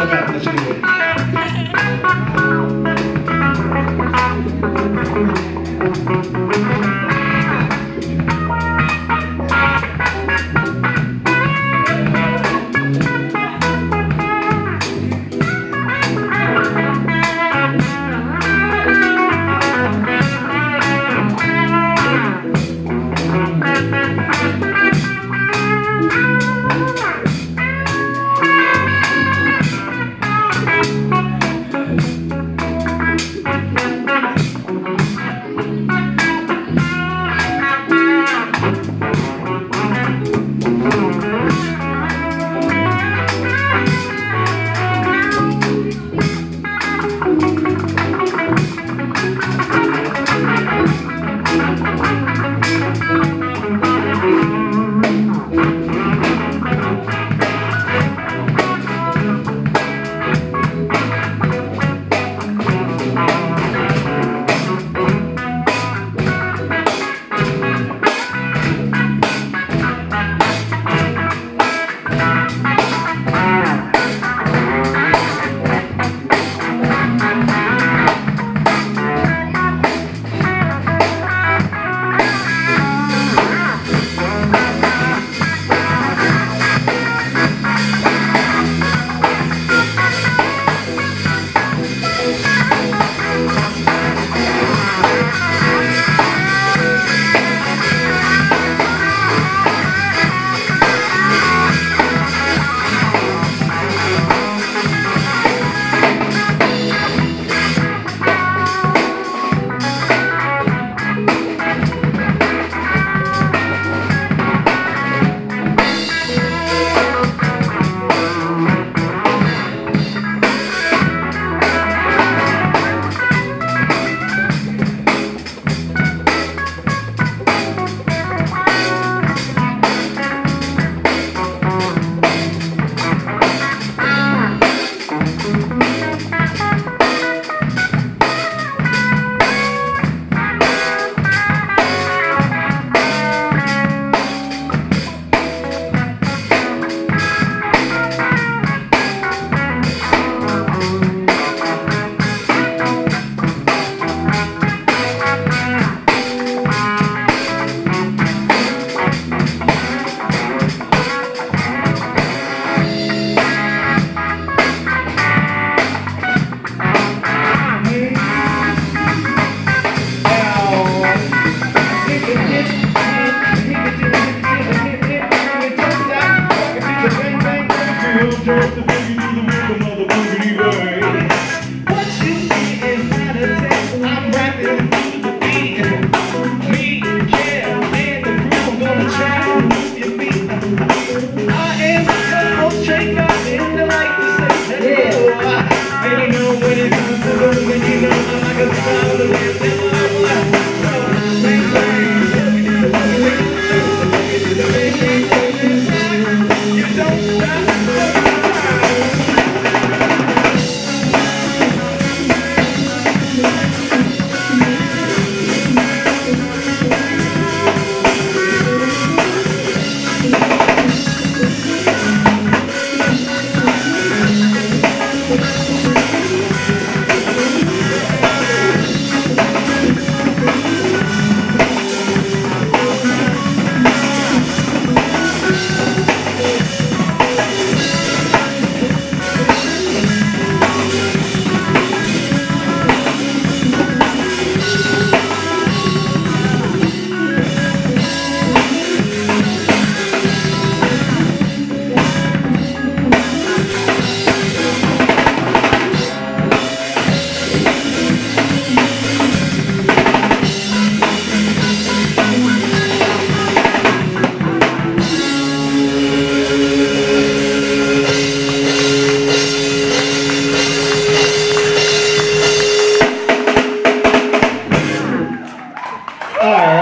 We're gonna